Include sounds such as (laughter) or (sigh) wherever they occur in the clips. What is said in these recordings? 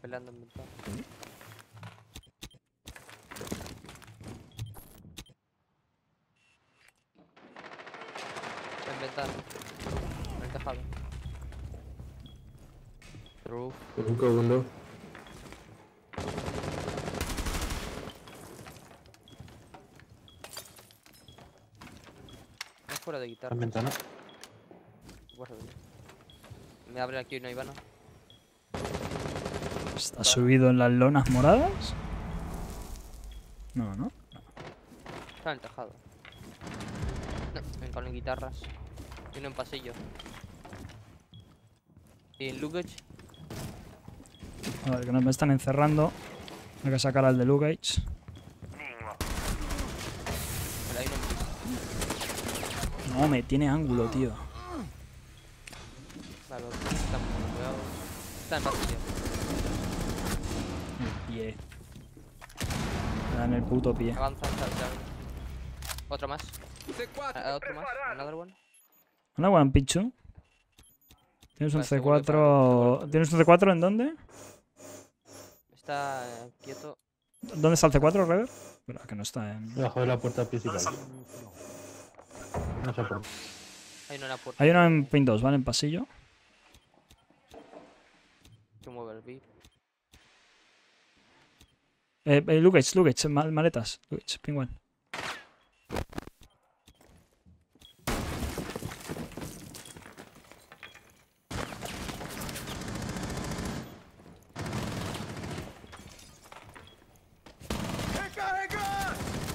peleando en ventana. En ventana. En el tejado. Roof. Nunca window. No es fuera de guitarra. En ventana. Guarda, Me abre aquí una Ivana. ¿Está subido en las lonas moradas? No, ¿no? Está en el tejado. No, con guitarras. Y uno en pasillo. Y en luggage. A ver, que nos me están encerrando. Hay que sacar al de piso. No, me tiene ángulo, tío. Está en pasillo. Pie. Me dan el puto pie. Avanza, avanza. Otro más. Ah, otro más. Another one. Una one Pichu. Tienes un para- C4. ¿Tienes un C4 en dónde? Está eh, quieto. ¿Dónde está el C4, Rever? Que no está en. Debajo de la puerta principal. No sé por qué. Hay uno en la puerta. Hay uno en pin 2, ¿vale? En pasillo. Que mueve el beat. Eh, eh, Lugage, mal- maletas. Lugage, pin one.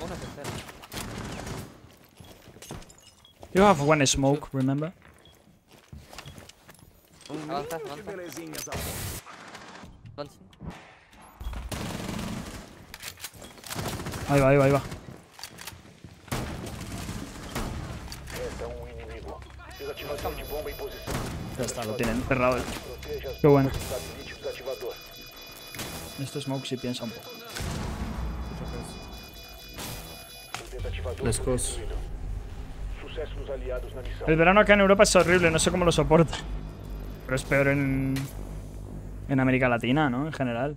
Vamos a hacer. You have one smoke, remember? Ahí va, ahí va, ahí va. Ya está, lo tienen cerrado. Qué bueno. Este smoke sí piensa un poco. Let's close. El verano acá en Europa es horrible, no sé cómo lo soporta. Pero es peor en. En América Latina, ¿no? En general.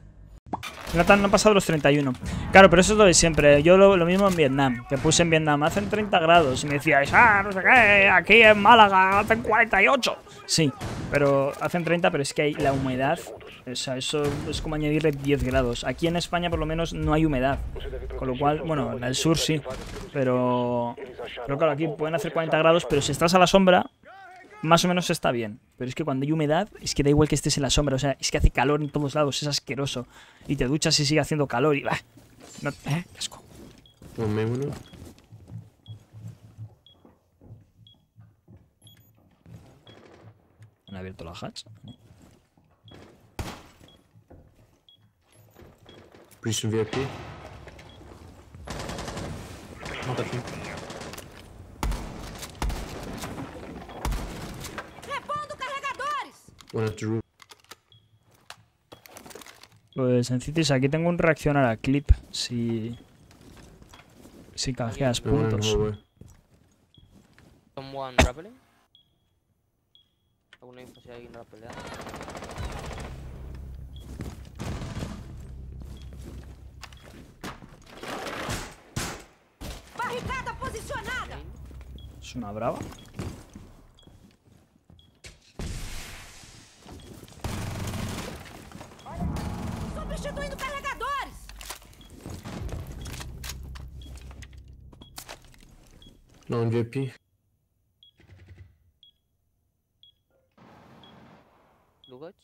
Jonathan, no han pasado los 31. Claro, pero eso es lo de siempre. Yo lo, lo mismo en Vietnam. Que puse en Vietnam, hacen 30 grados. Y me decíais, ah, no sé qué, aquí en Málaga hacen 48. Sí, pero hacen 30, pero es que hay la humedad. O sea, eso es como añadirle 10 grados. Aquí en España, por lo menos, no hay humedad. Con lo cual, bueno, en el sur sí. Pero. Pero claro, aquí pueden hacer 40 grados, pero si estás a la sombra, más o menos está bien. Pero es que cuando hay humedad, es que da igual que estés en la sombra. O sea, es que hace calor en todos lados, es asqueroso. Y te duchas y sigue haciendo calor y. Bah, no, eh, qué asco. One main window. ¿Han abierto la hatch? Prison VIP. Mata aquí. Repondo carregadores! One the. Pues en Cities aquí tengo un reaccionar a clip si. Si canjeas puntos. Someone rappelling. ¿Alguna info si alguien rappeleando? Barricada posicionada! Es una brava. Non JP. Lugać?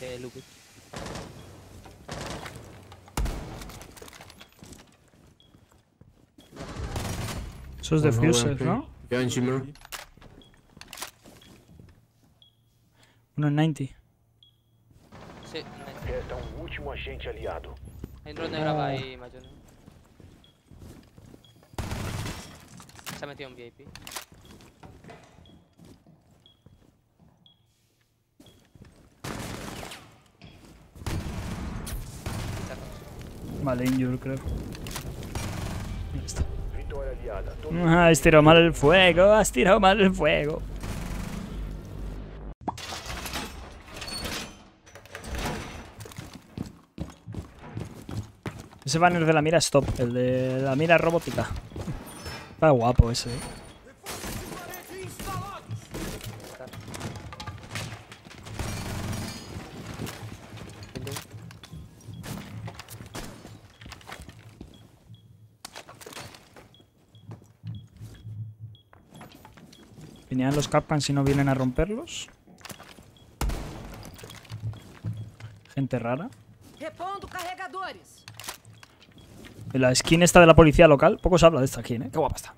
Te lugać. Coś de future, no? Behind Jimmer. 190. Um último agente aliado. hay un drone de grava ahí, Mayone. Se ha metido en VIP. Vale, injure, creo. Ya está. Vitória aliada. Ah, Has tirado mal el fuego, has tirado mal el fuego. Ese banner de la mira stop, el de la mira robótica. Está guapo ese. eh. Window. Vinieran los Capcan si no vienen a romperlos. Gente rara. Repondo carregadores. La skin esta de la policía local, poco se habla de esta skin, ¿eh? Qué guapa está.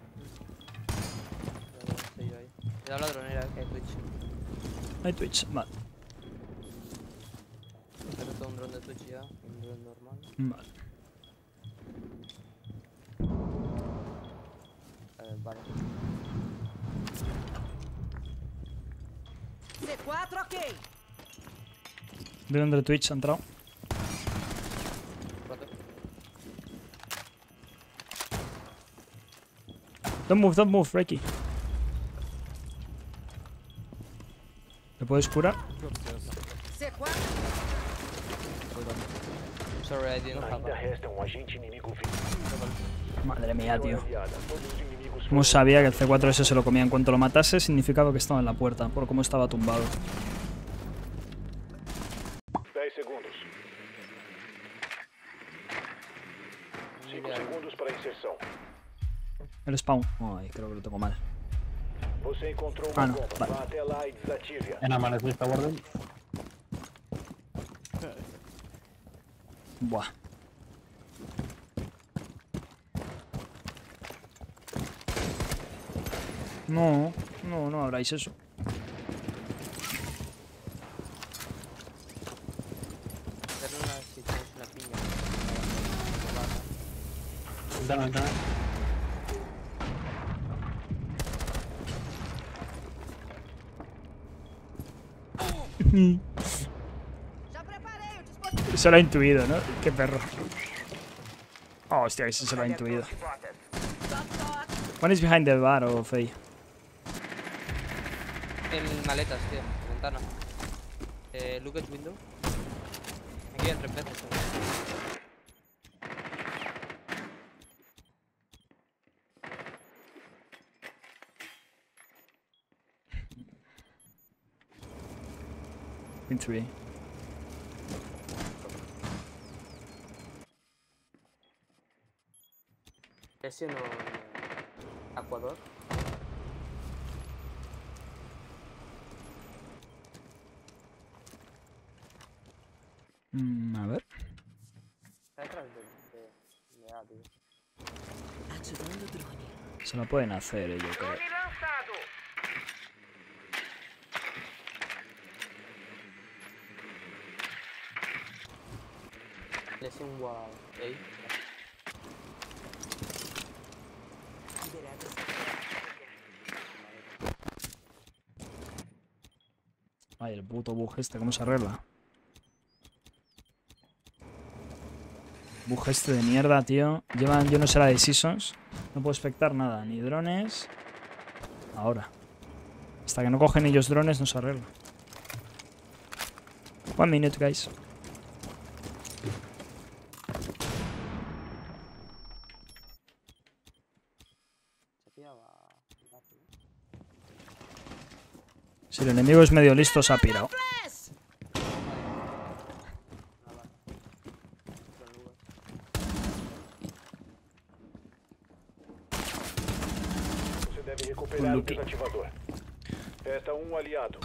Cuidado que hay Twitch. Hay Twitch, vale. Pero un dron de Twitch ya. Un dron normal. vale. Ver, vale. C4 ok. Dron de Twitch ha entrado. Don't move, don't move, Reiki. ¿Le puedes curar? C4 Sorry, I didn't have Ainda a... resta agente inimigo vivo. Madre mía, tío. Como sabía que el C4S se lo comía en cuanto lo matase, significaba que estaba en la puerta, por cómo estaba tumbado. Spawn. Ay, creo que lo tengo mal. Você encontrou Ah, bomba. Vale. Vá até lá e. En amanecer está. Buah. No, no, no habráis eso. Ventana, ventana. Se lo ha intuido, ¿no? Qué perro. Oh, hostia, ese se lo ha intuido. One is behind the bar o Faye. En maletas, tío. Ventana. Eh, look at window. Aquí hay tres veces. ¿Eh? Ese no... Ecuador. Mm, a ver. Está detrás de... de... de A, tío. Se lo pueden hacer, eh, yo creo. Ese un wow. Ahí. Ay, el puto bug este, ¿cómo se arregla? Bug este de mierda, tío. Llevan, yo no sé la de Seasons. No puedo expectar nada, ni drones. Ahora. Hasta que no cogen ellos drones no se arregla. One minute, guys. Si el enemigo es medio listo, se ha pirado. Flash. Con lugas. Você deve recuperar o Luke. desativador. Resta um aliado.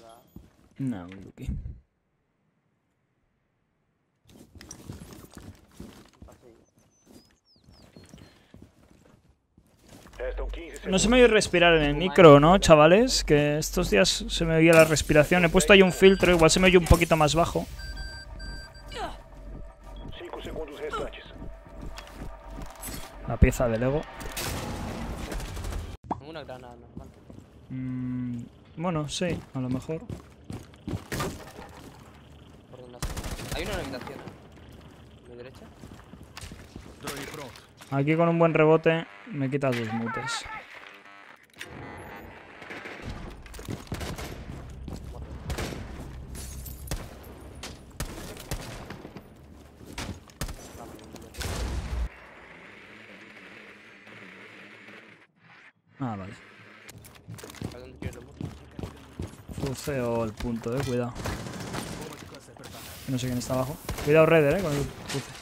Hola. No, Lucky. Pasillo. Restam 15 segundos. No se me oye respirar en el micro, ¿no, chavales? Que estos días se me oía la respiración. He puesto ahí un filtro, igual se me oye un poquito más bajo. 5 segundos restantes. La pieza de Lego. Tengo una granada normal. Mm, bueno, sí, a lo mejor. Hay una en la habitación. ¿Mi derecha? Aquí con un buen rebote me quitas dos mutes. Ah, vale. ¿A dónde quieres lo Fuceo el punto, eh, cuidado. No sé quién está abajo. Cuidado Redder, eh, con el fuce.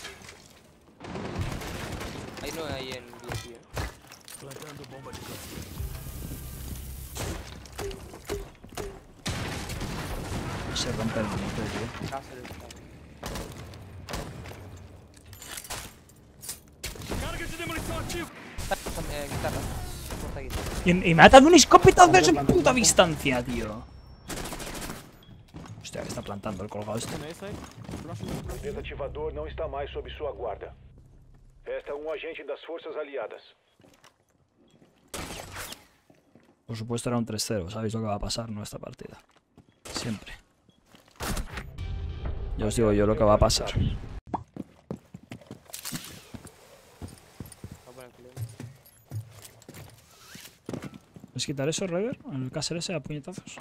Y, y me ha dado un escopetazo desde puta distancia, tío. Hostia, que está plantando el colgado este. Desativador não está mais sob sua guarda. Resta um agente das forças aliadas. Por supuesto era un 3-0, sabéis lo que va a pasar en esta partida. Siempre. Ya os digo yo lo que va a pasar. Voy a poner el ¿Puedes quitar eso, Rever? El caser ese a puñetazos.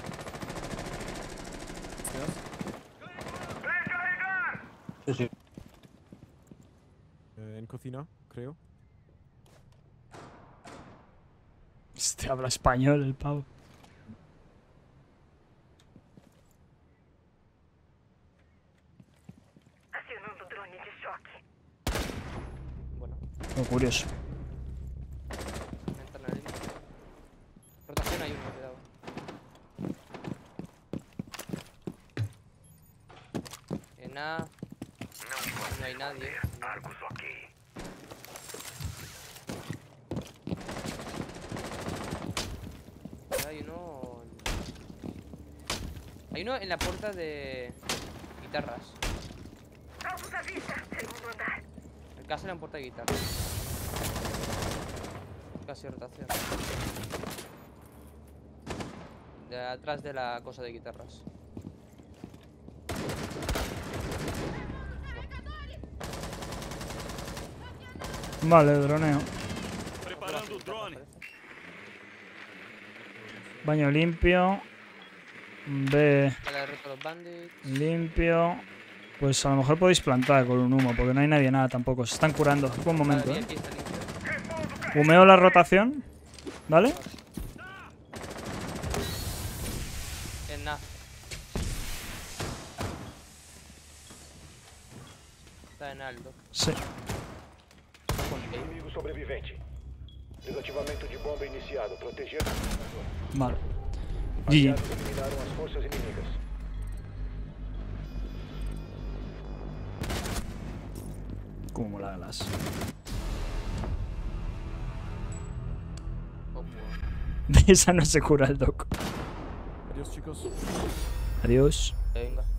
Sí, sí. Eh, en cocina, creo. Este habla español, el pavo. Bueno, Lo curioso. entra en la línea. Rotación hay uno, cuidado. No hay nadie. Hay uno. Hay uno en la puerta de guitarras. Castle en puerta de guitarras. Casi rotación. De atrás de la cosa de guitarras. Vale, droneo. Baño limpio. B limpio. Pues a lo mejor podéis plantar con un humo, porque no hay nadie nada tampoco. Se están curando. Buen momento, eh. Humeo la rotación. ¿Vale? Está en alto. Sí. Inimigo sobrevivente. Desativamento de bomba iniciado. Proteger. Vale. GG. Eliminaram as forças inimigas. Como mola las. De (laughs) esa no se cura el doc. Adiós, chicos. Adiós. Venga.